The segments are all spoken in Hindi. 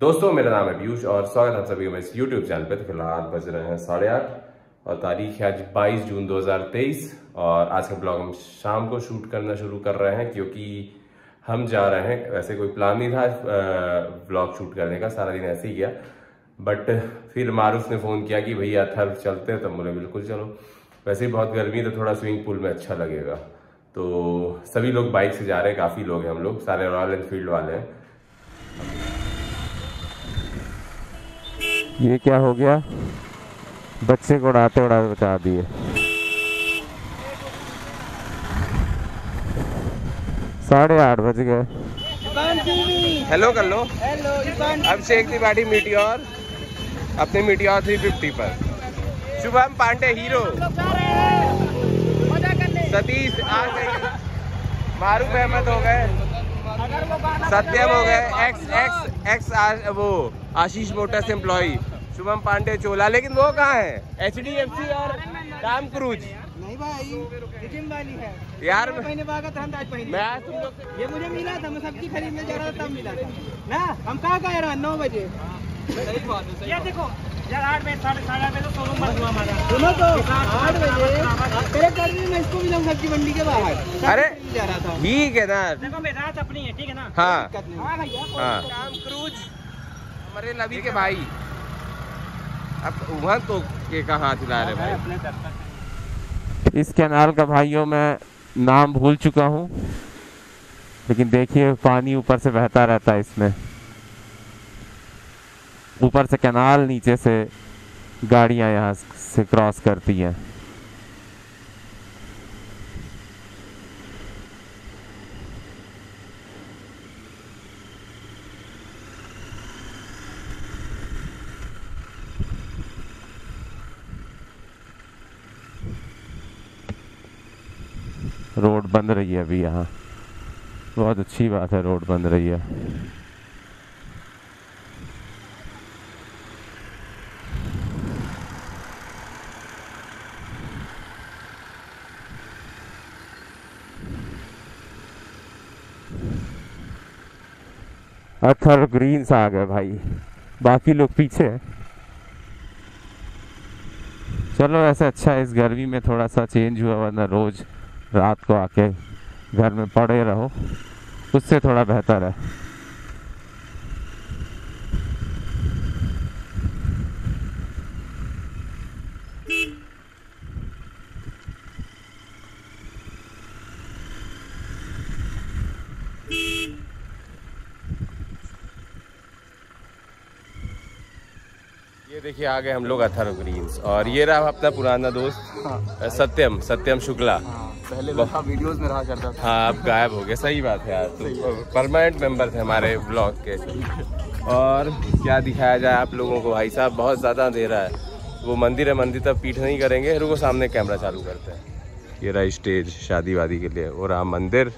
दोस्तों, मेरा नाम है पीयूष और स्वागत है आप सभी का इस YouTube चैनल पे। तो फ़िलहाल बज रहे हैं साढ़े आठ और तारीख है आज 22 जून 2023 और आज का ब्लॉग हम शाम को शूट करना शुरू कर रहे हैं क्योंकि हम जा रहे हैं। वैसे कोई प्लान नहीं था ब्लॉग शूट करने का, सारा दिन ऐसे ही गया। बट फिर मारूफ ने फ़ोन किया कि भैया थर चलते हैं तो बोले बिल्कुल चलो। वैसे ही बहुत गर्मी है तो थोड़ा स्विमिंग पूल में अच्छा लगेगा। तो सभी लोग बाइक से जा रहे हैं, काफ़ी लोग हैं हम लोग, सारे रॉयल एनफील्ड वाले हैं। ये क्या हो गया? बच्चे को उड़ाते उड़ाते बचा दिए। साढ़े आठ बज गए। हेलो कर लो हेलो अब शेख त्रिपाठी मीटियोर अपने मीटियोर 350 पर। शुभम पांडे हीरो। सतीश आ गए मारूफ अहमद हो गए। सत्यम हो गए। एक्स एक्स एक्स आर वो आशीष मोटर्स एम्प्लॉय शुभम पांडे चोला लेकिन वो कहाँ है? एच डी एफ़ सी और राम क्रूज। नहीं भाई है। यार मैं आज मैं आज तुम लोग ये मुझे मिला था मैं सब्ज़ी खरीदने जा रहा था तब मिला था। ना हम कहाँ गए नौ बजे। ये देखो यार आठ बजे साढ़े साढ़े आठ बजे तो शोरूम बंद हुआ हमारा सुनो तो आठ बजे तेरे कर भी मैं इसको सब्ज़ी मंडी के बाहर अरे। ठीक है ना। देखो मेरी रात अपनी है। ठीक है ना हाँ हाँ भैया हाँ राम क्रूज हमारे लवी के भाई। अब वहाँ तो के कहाँ हिला रहे भाई? इस कैनाल का भाइयों मैं नाम भूल चुका हूँ लेकिन देखिए पानी ऊपर से बहता रहता है इसमें। ऊपर से कैनाल नीचे से गाड़ियाँ यहाँ से क्रॉस करती हैं। रोड बंद रही है अभी यहाँ। बहुत अच्छी बात है, रोड बंद रही है। अथर ग्रीन्स आ गए भाई। बाकी लोग पीछे हैं। चलो, ऐसे अच्छा इस गर्मी में थोड़ा सा चेंज हुआ, वरना रोज रात को आके घर में पड़े रहो। उससे थोड़ा बेहतर है। ये देखिए आ गए हम लोग अथर ग्रीन्स। और ये रहा अपना पुराना दोस्त हाँ। सत्यम सत्यम शुक्ला। हाँ। पहले वीडियोस में रहा करता था। हाँ अब गायब हो गया। सही बात है यार तो परमानेंट मेंबर थे हमारे ब्लॉग के। और क्या दिखाया जाए आप लोगों को भाई साहब बहुत ज़्यादा अंधेरा है। वो मंदिर है मंदिर तक पीठ नहीं करेंगे रुको सामने कैमरा चालू करते हैं। ये रहा स्टेज शादी वादी के लिए वो रहा मंदिर।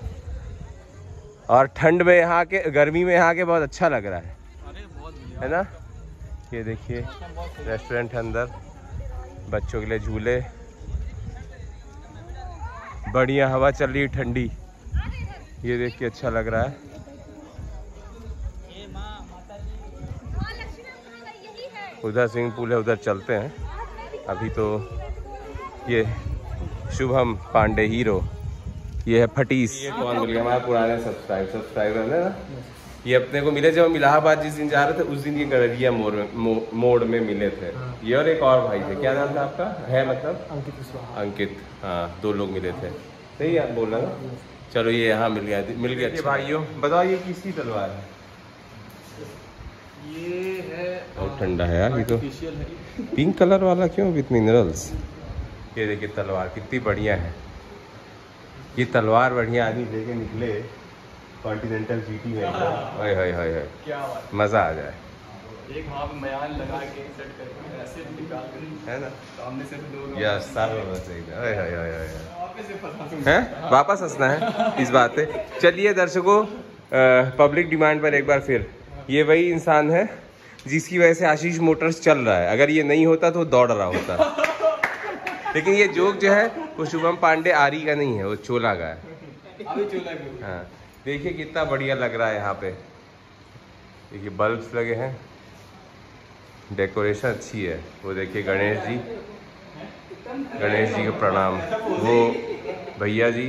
और ठंड में यहाँ के गर्मी में यहाँ के बहुत अच्छा लग रहा है। है ना? ये देखिए रेस्टोरेंट है अंदर। बच्चों के लिए झूले। बढ़िया हवा चल रही है, ठंडी। ये देख के अच्छा लग रहा है। उधर स्विमिंग पूल है, उधर चलते हैं। अभी तो ये शुभम पांडे हीरो। ये है फटीस। ये कौन मिल गया? हमारा पुराने सब्सक्राइब सब्सक्राइबर है ना? ये अपने को मिले जब हम इलाहाबाद जिस दिन जा रहे थे उस दिन ये गड़रिया मोड़ में मोड़ में मिले थे। ये और एक और भाई थे। क्या नाम था आपका? है मतलब? अंकित अंकित हाँ दो लोग मिले थे। सही है बोल रहा ना? चलो ये यहाँ मिल गया मिल गया अच्छा। भाइयों बताओ ये किसकी तलवार है? ये है बहुत ठंडा है यार ये तो। पिंक कलर वाला क्यों विथ मिनरल्स ये देखिए तलवार कितनी बढ़िया है। ये तलवार बढ़िया आदमी लेके निकले। कॉन्टिनेंटल जीटी में हाय हाय हाय हाय क्या बात मज़ा आ जाए। एक वहाँ पे मयान लगा के सेट करके ऐसे निकाल कर है ना? सामने से दो लोग यस सारे बस एक हाय हाय हाय हाय वापस से फंसा हैं? वापस हंसना है इस बात पे। चलिए दर्शकों पब्लिक डिमांड पर एक बार फिर। ये वही इंसान है जिसकी वजह से आशीष मोटर्स चल रहा है। अगर ये नहीं होता तो दौड़ रहा होता। लेकिन ये जोक जो है वो शुभम पांडे आरी का नहीं है वो चोला का है। चोला हाँ। देखिए कितना बढ़िया लग रहा है यहाँ पे। देखिए बल्ब्स लगे हैं। डेकोरेशन अच्छी है। वो देखिए गणेश जी। गणेश जी को प्रणाम। वो भैया जी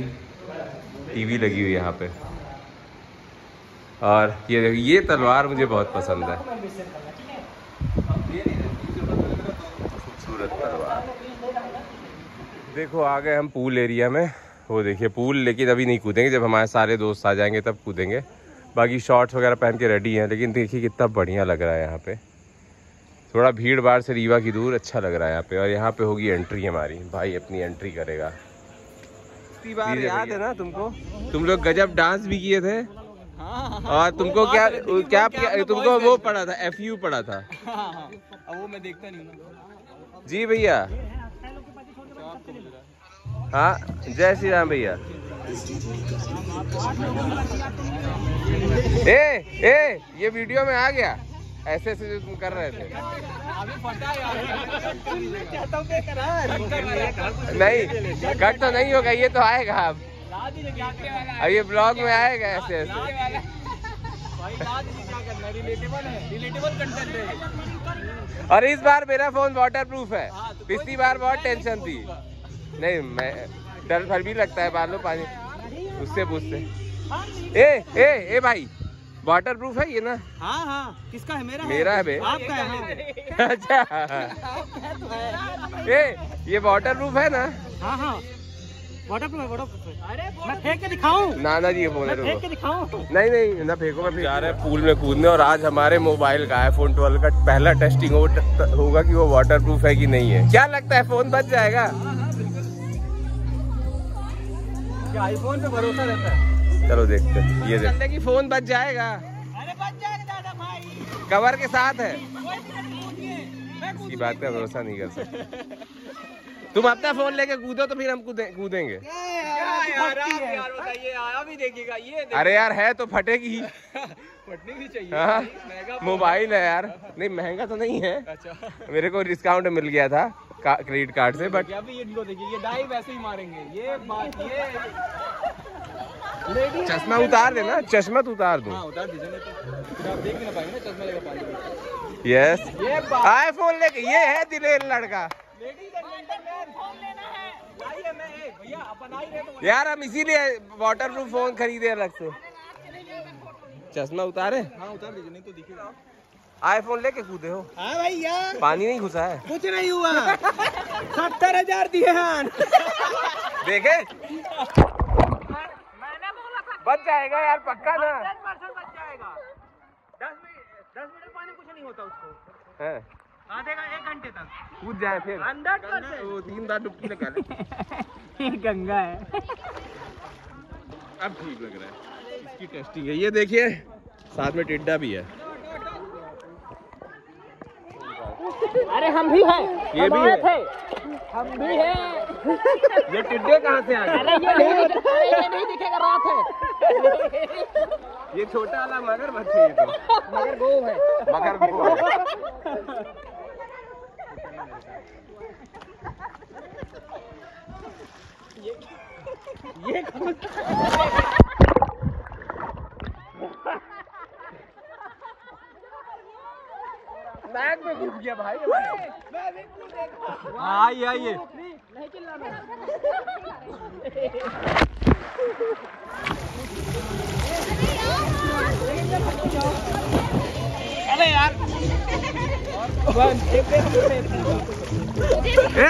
टीवी लगी हुई यहाँ पे। और ये ये तलवार मुझे बहुत पसंद है। खूबसूरत तलवार। देखो, आ गए हम पूल एरिया में। वो देखिए पूल लेकिन अभी नहीं कूदेंगे। जब हमारे सारे दोस्त आ जाएँगे तब कूदेंगे। बाकी शॉर्ट्स वगैरह पहन के रेडी हैं लेकिन देखिए कितना बढ़िया लग रहा है यहाँ पे। थोड़ा भीड़ भाड़ से रीवा की दूर अच्छा लग रहा है यहाँ पे और यहाँ पे होगी एंट्री हमारी। भाई अपनी एंट्री करेगा। बार याद है ना तुमको? तुम लोग गजब डांस भी किए थे। और तुमको क्या क्या क्या तुमको वो पढ़ा था एफ़ यू पढ़ा था। वो मैं देखता नहीं जी भैया। हाँ जय श्री राम भैया। ए ए, ये वीडियो में आ गया। ऐसे ऐसे जो तुम कर रहे थे। नहीं, कट तो नहीं होगा, ये तो आएगा अब। अब ये ब्लॉग में आएगा ऐसे ऐसे। और इस बार मेरा फ़ोन वाटर प्रूफ है। पिछली बार बहुत टेंशन थी। नहीं मैं डर भर भी लगता है बालों पानी। उससे पूछते ए ए ए भाई वाटर प्रूफ है ये ना? हाँ हाँ। किसका है? मेरा मेरा है बे। आपका है हाँ। अच्छा। ए ये वाटर प्रूफ है ना? हाँ हाँ। वाटर प्रूफ है वाटर प्रूफ है। अरे मैं फेंक के दिखाऊँ? नाना जी है फेंक के दिखाऊँ? नहीं नहीं ना फेंको मैं जा रहे हैं पूल में कूदने और आज हमारे मोबाइल का आईफोन 12 का पहला टेस्टिंग होगा कि वो वाटर प्रूफ है कि नहीं है। क्या लगता है फ़ोन बच जाएगा? आईफोन पे भरोसा रहता है? चलो देखते हैं ये देखते कि फ़ोन बच जाएगा। अरे बच जाएगा दादा भाई। कवर के साथ है। इसकी बात का भरोसा नहीं कर सकते। तुम अपना फ़ोन लेके कूदो तो फिर हम कूदे, कूदेंगे। यार आप यार बताइए आया भी देखिएगा ये अरे यार है तो फटेगी। ही फटने भी चाहिए। हाँ मोबाइल है यार। नहीं महँगा तो नहीं है। अच्छा। मेरे को डिस्काउंट मिल गया था। क्रेडिट कार्ड से बट क्या भी ये इनको देखिए ये डाई वैसे ही मारेंगे। ये बात ये चश्मा उतार देना चश्मा तो उतार दूँ। हाँ उतार दीजिए नहीं तो फिर आप देख भी ना पाएँगे ना चश्मा लगा पानी यस ये बात आईफोन लेके ये है दिलेर लड़का। लेडीज़ फ़ोन लेना लाइए मैं एक भैया अपन आ रहे तो यार हम इसीलिए वाटर प्रूफ फ़ोन खरीदे अलग से। चश्मा उतारे। हाँ उतार दीजिए नहीं तो दिखेगा। आईफोन लेके कूदे हो। हाँ भैया। पानी नहीं घुसा है। कुछ नहीं हुआ। सत्तर हज़ार दिए हैं देखे? बच जाएगा यार पक्का ना। परसेंट बच जाएगा। दस मिनट दस मिनट पानी कुछ नहीं होता उसको। है। आधे एक घंटे तक। कूद जाए फिर। हंड्रेड परसेंट वो तीन बार डुबकी निकाले ये गंगा है। अब ठीक लग रहा है। इसकी टेस्टिंग है। ये देखिए साथ में टिड्डा भी है। अरे हम भी हैं। ये भी है। थे। हम भी हैं। ये टिड्डे कहाँ से आ गए? अरे ये नहीं ये नहीं दिखेगा रात है। ये छोटा वाला मगर बच्चे ये तो। मगर गो है। मगर वो है। ये बैग में घुस गया भाई। आइए आइए। नहीं चिल्लाना अरे यार।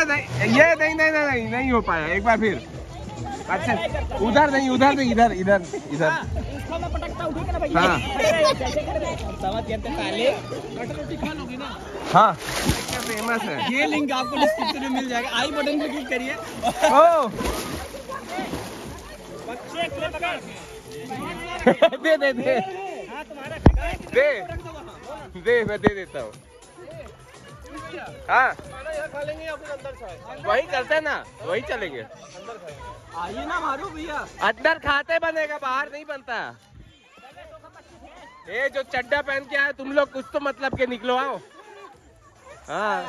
नहीं ये नहीं नहीं नहीं नहीं नहीं हो पाया। एक बार फिर। अच्छा उधर नहीं उधर नहीं इधर इधर इधर। हूँ। है। हाँ। हैं हाँ फ़ेमस है ये लिंक आपको डिस्क्रिप्शन में मिल जाएगा। आई बटन पे क्लिक करिए। बच्चे दे दे दे। हाँ दे। दे मैं दे देता हूँ। हाँ। खा लेंगे या फिर अंदर से वही चलते ना वही चलेंगे। आइए ना मारो भैया। अंदर खाते बनेगा बाहर नहीं बनता। ये जो चड्डा पहन के आए तुम लोग कुछ तो मतलब के निकलो आओ। हाँ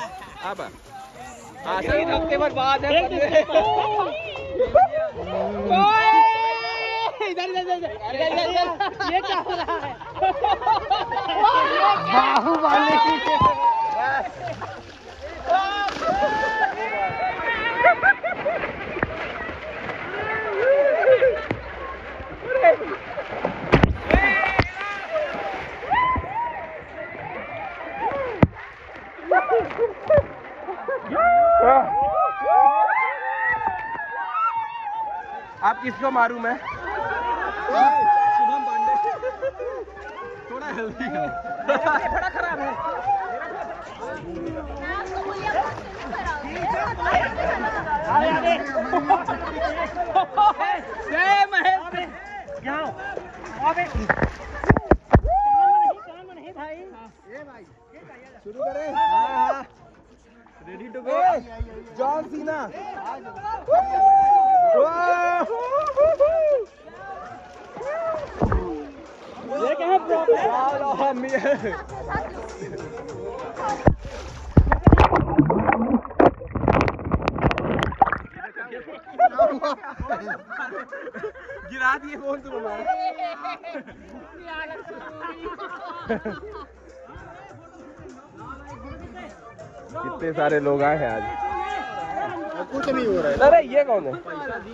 अब। हाँ हफ़्ते भर बाद। है इधर इधर इधर इधर इधर इधर। ये क्या हो रहा है? आप किसको मारू मैं? शुभम पांडे। थोड़ा हेल्दी है। थोड़ा खराब है। शुरू करें ready to go John Cena ये क्या है गिरा दिए फ़ोन तुम कितने सारे लोग आए हैं आज? कुछ नहीं हो रहा है। अरे ये कौन है?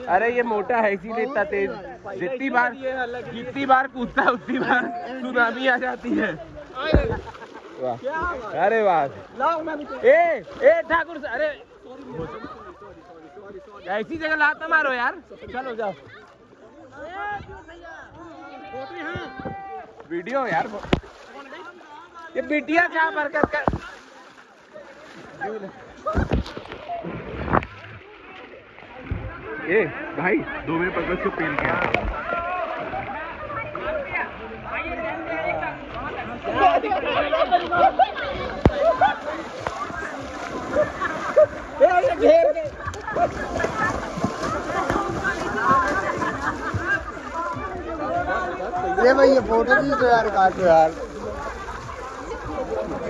अरे ये मोटा है इसीलिए इतना तेज। जितनी बार जितनी बार कूदता उतनी बार सुनामी आ जाती है। वाह। अरे वाह। ए ए ठाकुर अरे ऐसी जगह लात मारो यार। चलो जाओ। वीडियो यार ये बिटिया क्या बरकत कर ए भाई दो मिनट पकड़ के घेर के ये भाई ये फ़ोटो भी तो यार काटो यार।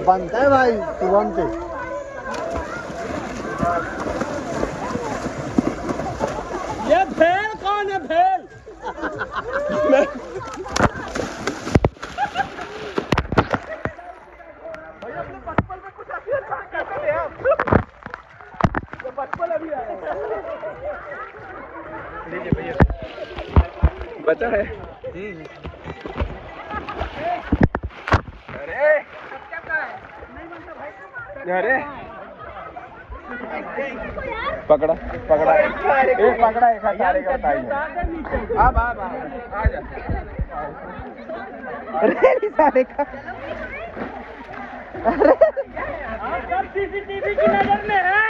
बनता है भाई तुरंत ये भेल कौन है भेल बचा है अरे अरे। पकड़ा पकड़ा। ए पकड़ा एक सारे का टाइम है अब अब आ जा। अरे सारे का अरे सब सीसीटीवी की। नज़र में है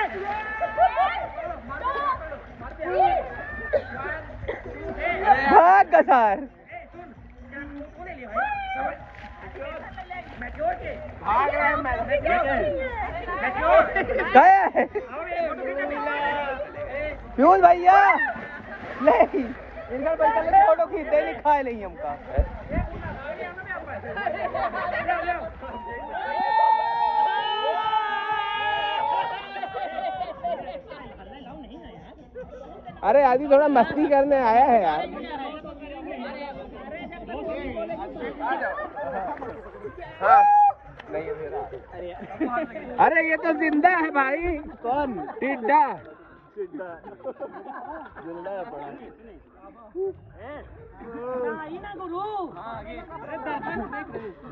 भाग गसार हैं है फ्यूज भैया। नहीं इनका पैसा ले फ़ोटो खींचते लिखा है नहीं हमका अरे आदि थोड़ा मस्ती करने आया है यार। हाँ। अरे ये तो ज़िंदा है भाई। कौन? टिड्डा।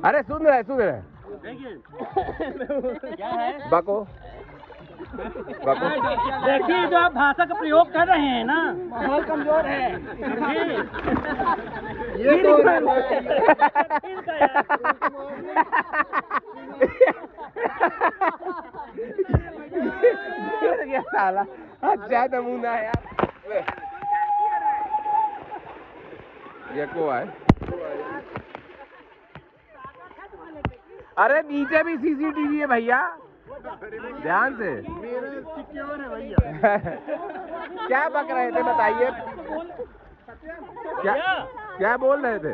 अरे सुन रहे सुन रहे क्या है? बको। बको। देखिए जो आप भाषा का प्रयोग कर रहे हैं ना। बहुत कमज़ोर है। ये तो ये साला अच्छा नमूना है यार ये को है? अरे नीचे भी सीसीटीवी है भैया। ध्यान से। सिक्योर है भैया। क्या बक रहे थे बताइए। क्या क्या बोल रहे थे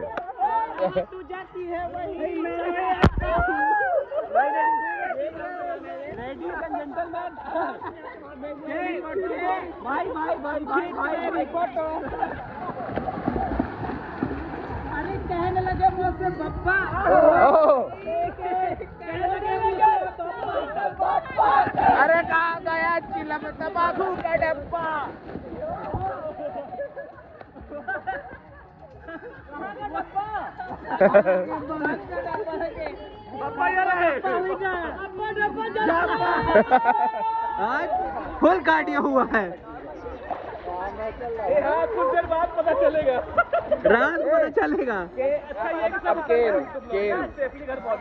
भाई भाई भाई भाई भाई रिपोर्ट कहने लगे मुझसे पप्पा कहने लगे मुझसे पप्पा अरे कहा गया चिलम तंबाकू का डब्बा फुल काटिया हुआ है। कुछ देर बाद पता चलेगा। रात पता चलेगा अच्छा ये अब केन केन सेफली घर पहुँच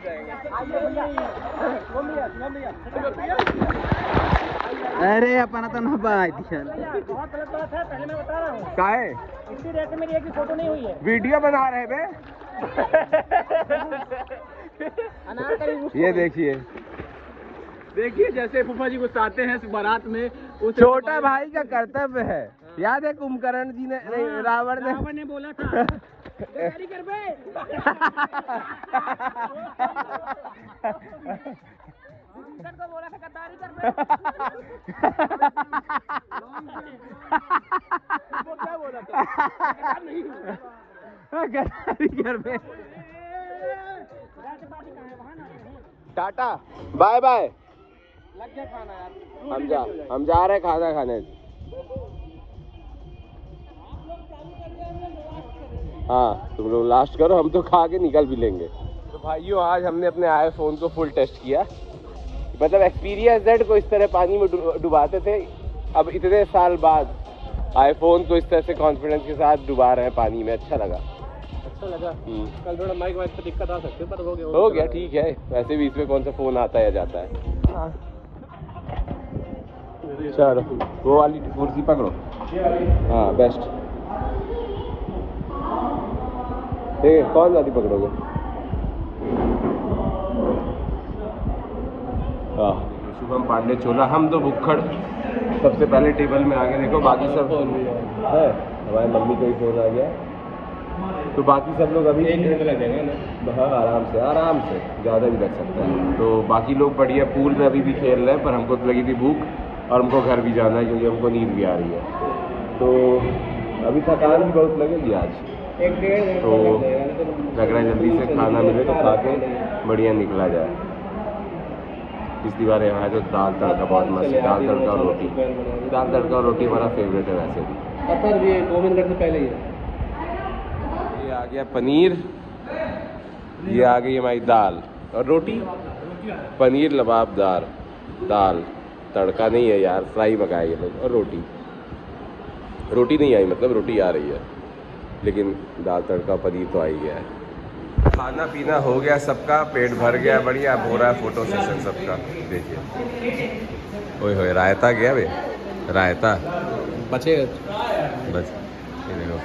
अरे अपना तो ना बात बहुत गलत बात है पहले मैं बता रहा हूँ। काहे इतनी देर से मेरी एक भी फ़ोटो नहीं हुई है। वीडियो बना रहे बे। ये देखिए। देखिए जैसे फूफा जी गुस्साते हैं बारात में उस छोटा भाई का कर्तव्य है। याद है कुंभकर्ण जी ने रावण ने रावण ने बोला था। कर बे। को बोला था गद्दारी कर बे। वो क्या बोला था? है वहाँ ना टाटा, बाय बाय। हम जा हम जा रहे खाना खाने। हाँ तुम लोग लास्ट करो, हम तो खा के निकल भी लेंगे। तो भाइयों, आज हमने अपने आईफोन को फुल टेस्ट किया। मतलब एक्सपीरियंस जेड को इस तरह पानी में डुबाते थे। अब इतने साल बाद आईफोन को इस तरह से कॉन्फिडेंस के साथ डुबा रहे हैं पानी में अच्छा लगा। अच्छा लगा। हम्म। कल थोड़ा माइक वाइक पे दिक्कत आ सकती है पर हो गया हो गया ठीक है। वैसे भी इसमें कौन सा फ़ोन आता है या जाता है? चलो वो वाली कुर्सी पकड़ो। हाँ बेस्ट ठीक है कौन वाली पकड़ोगे? हाँ। शुभम पांडे चोला हम तो भुक्खड़। सबसे पहले टेबल में आगे देखो बाकी सब है। हमारी मम्मी का ही फ़ोन आ गया। तो बाकी सब लोग अभी हाँ आराम से आराम से ज़्यादा भी लग सकता है। तो बाकी लोग बढ़िया पूल में अभी भी खेल रहे हैं पर हमको तो लगी थी भूख और हमको घर भी जाना है क्योंकि हमको नींद भी आ रही है। तो अभी थकान भी बहुत लगेगी आज। एक तो लग रहा है जल्दी से खाना मिले तो खा के बढ़िया निकला जाए। पिछली बार यहाँ जो दाल तड़का बहुत मस्त है। दाल तड़का और रोटी दाल तड़का और रोटी हमारा फेवरेट है वैसे भी। मिनट से पहले ही है। आ गया पनीर ये आ गई हमारी दाल। और रोटी? पनीर लबाबदार दाल तड़का नहीं है यार फ्राई ये लोग और रोटी। रोटी नहीं आई मतलब रोटी आ रही है। लेकिन दाल तड़का पनीर तो आ ही गया है। खाना पीना हो गया सबका पेट भर गया बढ़िया अब हो रहा है फ़ोटो सेशन सबका। देखिए। ओए होए रायता गया बे? रायता? बचे। देखो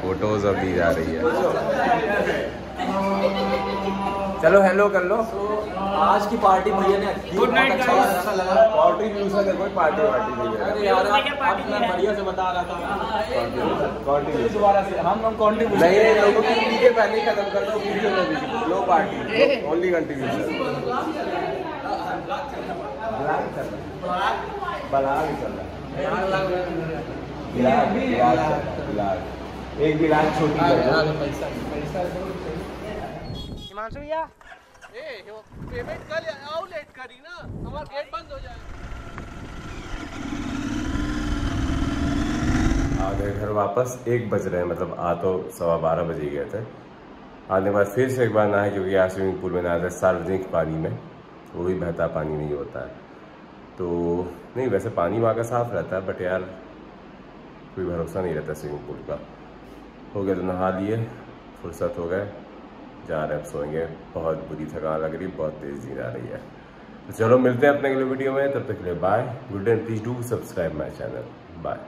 फ़ोटोज़ अब दी जा रही है। चलो हेलो कर लो। आज की पार्टी भैया ने गुड नाइट अच्छा लगा पार्टी म्यूज़िक है कोई पार्टी वार्टी नहीं है अरे यार आप इतना बढ़िया से बता रहा था। पार्टी दोबारा से हम हम कॉन्ट्रीब्यूशन नहीं नहीं लोगों की वीडियो पहले खत्म कर दो वीडियो में भी। लो पार्टी ओनली कंटिन्यूशन बलाग चल रहा है। बिलाल चल रहा है, एक छोटी कर दो हिमांशु भैया? पेमेंट कल आओ लेट करी ना हमारा गेट बंद हो जाए। आ गए घर वापस एक बज रहे हैं मतलब आ तो सवा बारह बजे गए थे। आने के बाद फिर से एक बार नहाए क्योंकि यहाँ स्विमिंग पूल में नहाते हैं सार्वजनिक पानी में वो भी बहता पानी नहीं होता है। तो नहीं वैसे पानी वहाँ का साफ़ रहता है बट यार कोई भरोसा नहीं रहता स्विमिंग पूल का। हो गया तो नहा लिए, फुर्सत हो गए, जा रहे हैं, अब सोएँगे। बहुत बुरी थकान लग रही है बहुत तेज़ नींद आ रही है। तो चलो मिलते हैं अपने अगले वीडियो में, तब तक के लिए bye good end please do subscribe my channel bye